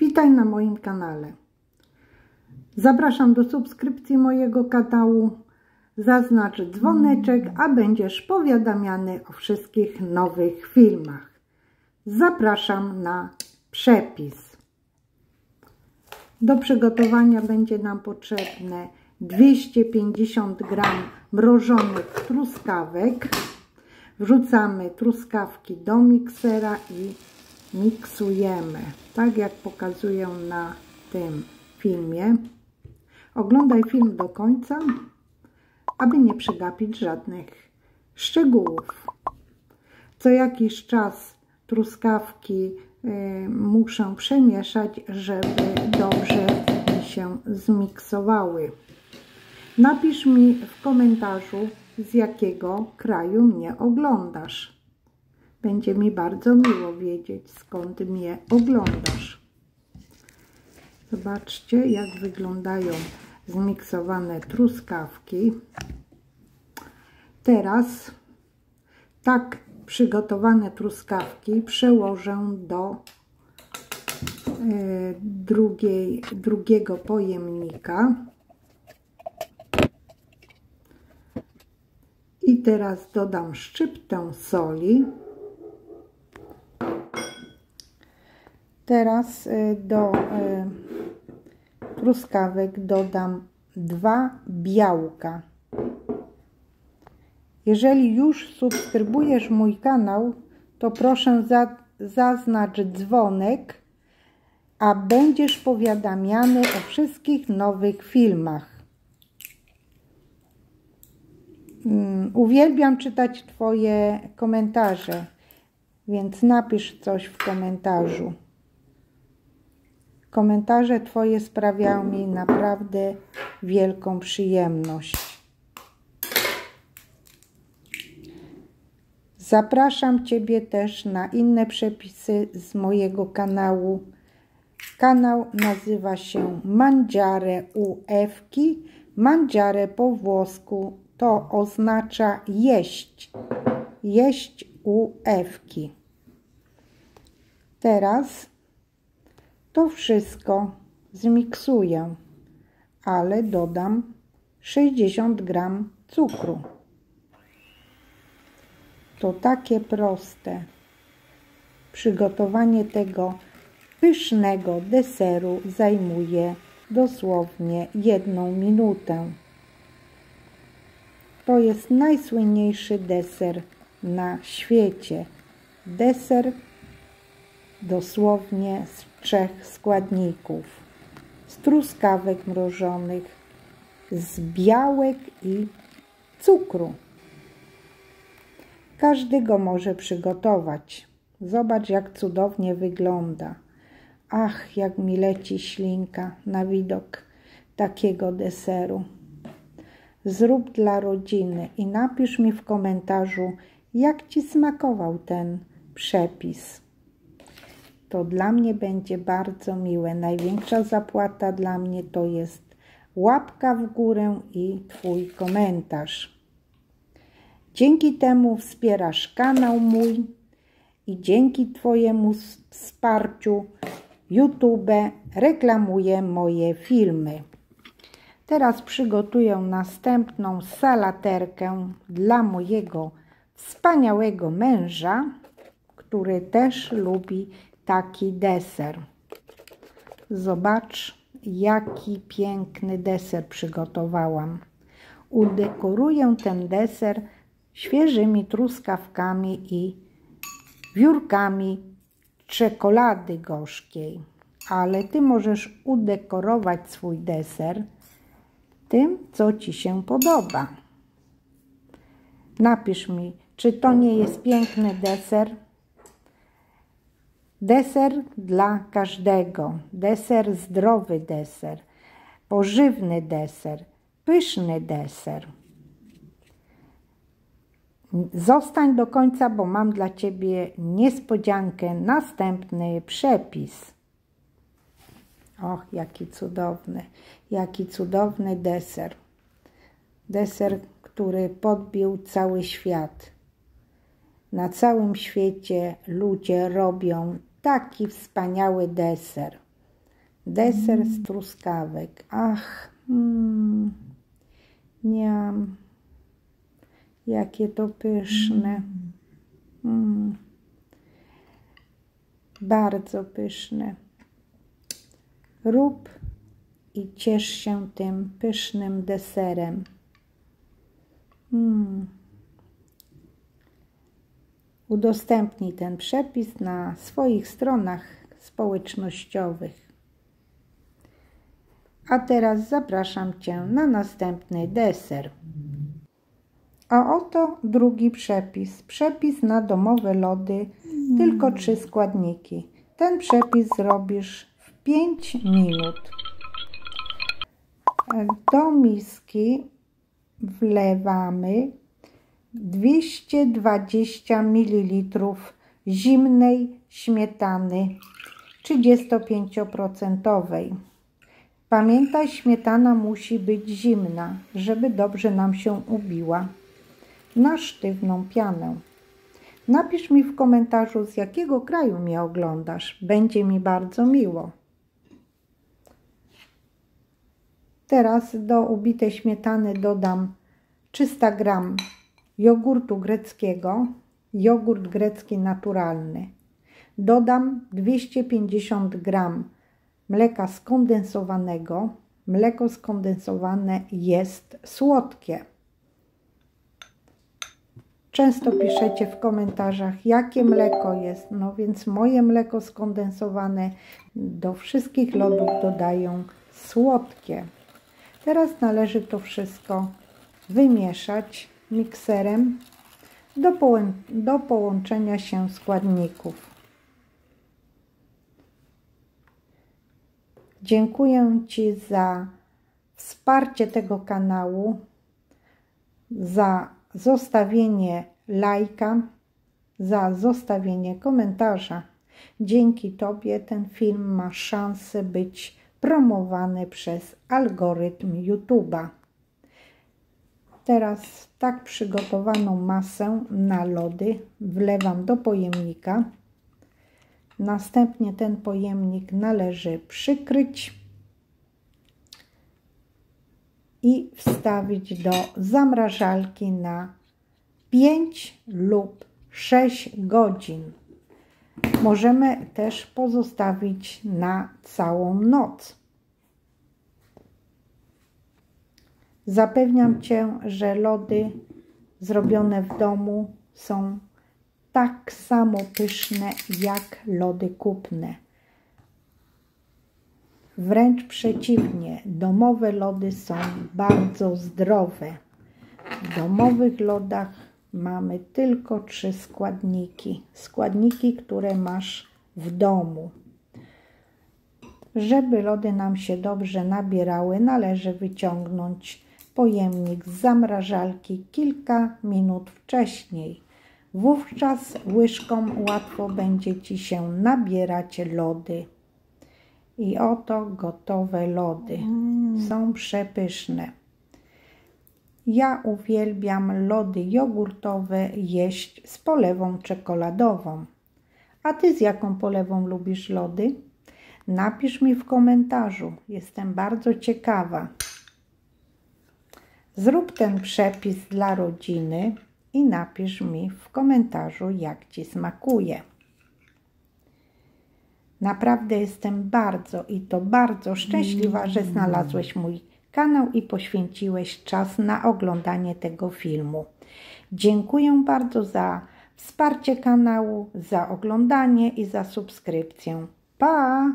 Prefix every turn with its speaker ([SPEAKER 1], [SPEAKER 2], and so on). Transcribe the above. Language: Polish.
[SPEAKER 1] Witaj na moim kanale. Zapraszam do subskrypcji mojego kanału. Zaznacz dzwoneczek, a będziesz powiadamiany o wszystkich nowych filmach. Zapraszam na przepis. Do przygotowania będzie nam potrzebne 250 g mrożonych truskawek. Wrzucamy truskawki do miksera i miksujemy, tak jak pokazuję na tym filmie. Oglądaj film do końca, aby nie przegapić żadnych szczegółów. Co jakiś czas truskawki y, muszę przemieszać, żeby dobrze mi się zmiksowały. Napisz mi w komentarzu, z jakiego kraju mnie oglądasz. Będzie mi bardzo miło wiedzieć, skąd mnie oglądasz. Zobaczcie, jak wyglądają zmiksowane truskawki. Teraz tak przygotowane truskawki przełożę do y, drugiej, drugiego pojemnika. I teraz dodam szczyptę soli. Teraz y, do y, truskawek dodam dwa białka. Jeżeli już subskrybujesz mój kanał, to proszę za, zaznacz dzwonek, a będziesz powiadamiany o wszystkich nowych filmach. Um, uwielbiam czytać Twoje komentarze, więc napisz coś w komentarzu. Komentarze Twoje sprawiają mi naprawdę wielką przyjemność. Zapraszam Ciebie też na inne przepisy z mojego kanału. Kanał nazywa się Mangiare u Ewki. Mangiare po włosku to oznacza jeść. Jeść u Ewki. Teraz to wszystko zmiksuję, ale dodam 60 gram cukru. To takie proste. Przygotowanie tego pysznego deseru zajmuje dosłownie jedną minutę. To jest najsłynniejszy deser na świecie. Deser dosłownie z trzech składników. Z truskawek mrożonych, z białek i cukru. Każdy go może przygotować. Zobacz, jak cudownie wygląda. Ach, jak mi leci ślinka na widok takiego deseru. Zrób dla rodziny i napisz mi w komentarzu, jak Ci smakował ten przepis. To dla mnie będzie bardzo miłe. Największa zapłata dla mnie to jest łapka w górę i Twój komentarz. Dzięki temu wspierasz kanał mój i dzięki Twojemu wsparciu YouTube reklamuje moje filmy. Teraz przygotuję następną salaterkę dla mojego wspaniałego męża, który też lubi taki deser. Zobacz, jaki piękny deser przygotowałam. Udekoruję ten deser świeżymi truskawkami i wiórkami czekolady gorzkiej. Ale Ty możesz udekorować swój deser tym, co Ci się podoba. Napisz mi, czy to nie jest piękny deser? Deser dla każdego. Deser zdrowy deser. Pożywny deser. Pyszny deser. Zostań do końca, bo mam dla Ciebie niespodziankę, następny przepis. Och, jaki cudowny, jaki cudowny deser. Deser, który podbił cały świat. Na całym świecie ludzie robią taki wspaniały deser. Deser z truskawek. Ach, mm. Jakie to pyszne. Mm. Bardzo pyszne. Rób i ciesz się tym pysznym deserem. Mm. Udostępnij ten przepis na swoich stronach społecznościowych. A teraz zapraszam Cię na następny deser. A oto drugi przepis. Przepis na domowe lody, tylko trzy składniki. Ten przepis zrobisz w 5 minut. Do miski wlewamy 220 ml zimnej śmietany 35%. Pamiętaj, śmietana musi być zimna, żeby dobrze nam się ubiła na sztywną pianę. Napisz mi w komentarzu, z jakiego kraju mnie oglądasz. Będzie mi bardzo miło. Teraz do ubitej śmietany dodam 300 g jogurtu greckiego, jogurt grecki naturalny. Dodam 250 g mleka skondensowanego. Mleko skondensowane jest słodkie. Często piszecie w komentarzach, jakie mleko jest. No więc moje mleko skondensowane do wszystkich lodów dodają słodkie. Teraz należy to wszystko wymieszać mikserem do, do połączenia się składników. Dziękuję Ci za wsparcie tego kanału, za zostawienie lajka, za zostawienie komentarza. Dzięki Tobie ten film ma szansę być promowany przez algorytm YouTube'a. Teraz tak przygotowaną masę na lody wlewam do pojemnika. Następnie ten pojemnik należy przykryć i wstawić do zamrażalki na 5 lub 6 godzin. Możemy też pozostawić na całą noc. Zapewniam Cię, że lody zrobione w domu są tak samo pyszne jak lody kupne. Wręcz przeciwnie, domowe lody są bardzo zdrowe. W domowych lodach mamy tylko trzy składniki. Składniki, które masz w domu. Żeby lody nam się dobrze nabierały, należy wyciągnąć pojemnik z zamrażalki kilka minut wcześniej. Wówczas łyżką łatwo będzie Ci się nabierać lody. I oto gotowe lody. Mm. Są przepyszne. Ja uwielbiam lody jogurtowe jeść z polewą czekoladową. A Ty z jaką polewą lubisz lody? Napisz mi w komentarzu. Jestem bardzo ciekawa. Zrób ten przepis dla rodziny i napisz mi w komentarzu, jak Ci smakuje. Naprawdę jestem bardzo i to bardzo szczęśliwa, że znalazłeś mój kanał i poświęciłeś czas na oglądanie tego filmu. Dziękuję bardzo za wsparcie kanału, za oglądanie i za subskrypcję. Pa!